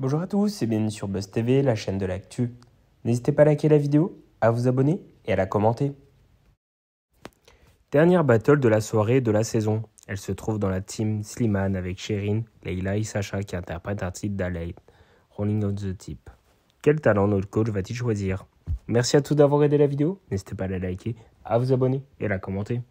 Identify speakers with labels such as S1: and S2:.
S1: Bonjour à tous et bienvenue sur Buzz TV, la chaîne de l'actu. N'hésitez pas à liker la vidéo, à vous abonner et à la commenter. Dernière battle de la soirée de la saison. Elle se trouve dans la team Slimane avec Sherin, Leila et Sacha qui interprètent un titre d'Alain, Rolling on the Tip. Quel talent notre coach va-t-il choisir? Merci à tous d'avoir aidé la vidéo. N'hésitez pas à la liker, à vous abonner et à la commenter.